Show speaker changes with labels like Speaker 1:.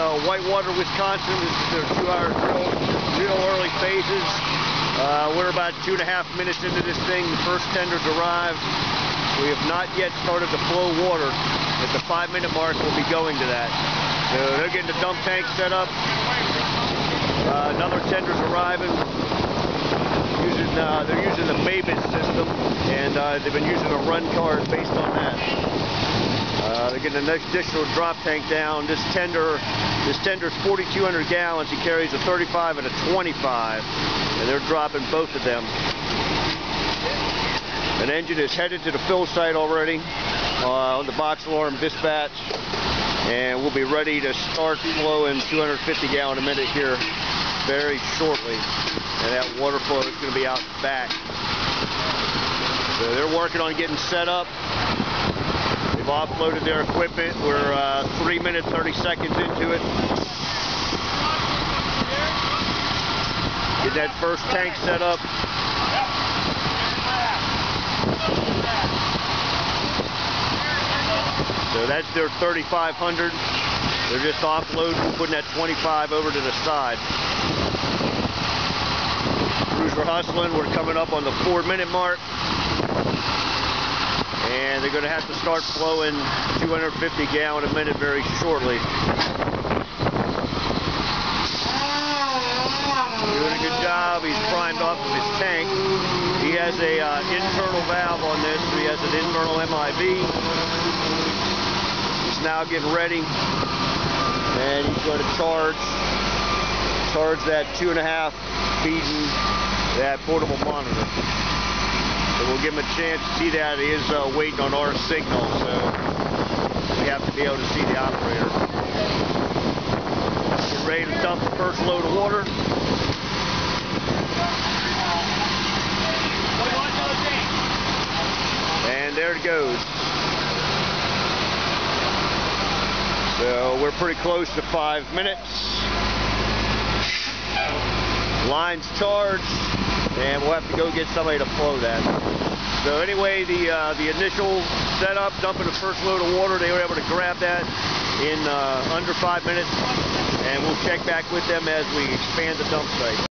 Speaker 1: uh, Whitewater, Wisconsin. This is their two-hour drill, real early phases. Uh, we're about two and a half minutes into this thing. The first tenders arrived. We have not yet started to flow water. At the five-minute mark, we'll be going to that. So they're getting the dump tank set up. Uh, another tender's arriving. Using, uh, they're using the MABAS system, and uh, they've been using a run card based on that. Uh, they're getting an additional drop tank down. This tender, this tender's 4,200 gallons. He carries a 35 and a 25, and they're dropping both of them. An engine is headed to the fill site already uh, on the box alarm dispatch, and we'll be ready to start flowing 250 gallon a minute here very shortly. And that water flow is going to be out back. So they're working on getting set up. Offloaded their equipment. We're uh, 3 minutes 30 seconds into it. Get that first tank set up. So that's their 3500. They're just offloading, putting that 25 over to the side. Crews are hustling. We're coming up on the four minute mark. And they're going to have to start flowing 250 gallon a minute very shortly. Doing a good job. He's primed off of his tank. He has a uh, internal valve on this. So he has an internal MIV. He's now getting ready and he's going to charge charge that two and a half feeding that portable monitor. So we'll give him a chance to see that. He is uh, waiting on our signal, so we have to be able to see the operator. Get ready to dump the first load of water. And there it goes. So we're pretty close to five minutes. Line's charged, and we'll have to go get somebody to flow that. So anyway, the uh, the initial setup, dumping the first load of water, they were able to grab that in uh, under five minutes, and we'll check back with them as we expand the dump site.